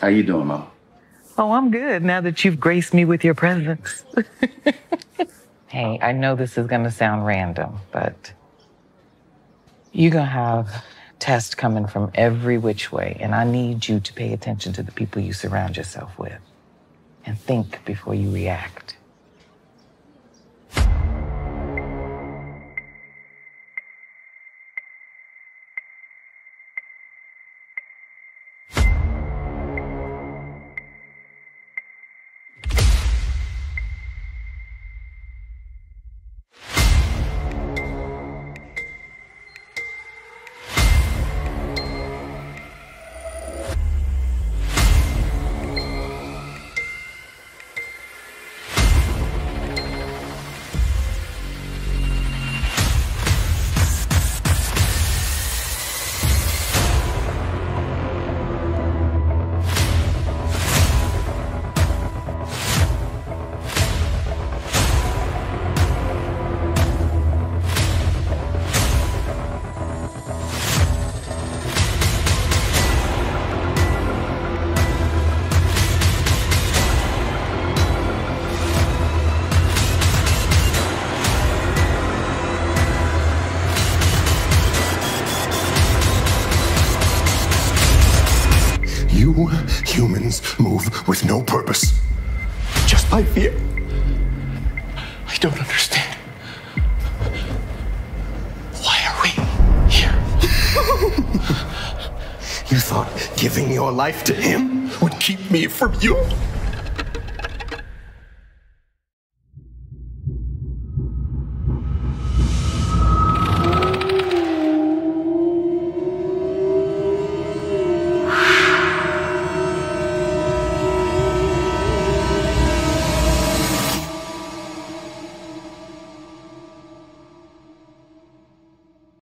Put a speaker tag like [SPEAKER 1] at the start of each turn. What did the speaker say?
[SPEAKER 1] How you doing, Mom?
[SPEAKER 2] Oh, I'm good now that you've graced me with your presence. hey, I know this is going to sound random, but you're going to have tests coming from every which way, and I need you to pay attention to the people you surround yourself with and think before you react.
[SPEAKER 3] Humans move with no purpose. Just by fear. I don't understand. Why are we here? you thought giving your life to him would keep me from you?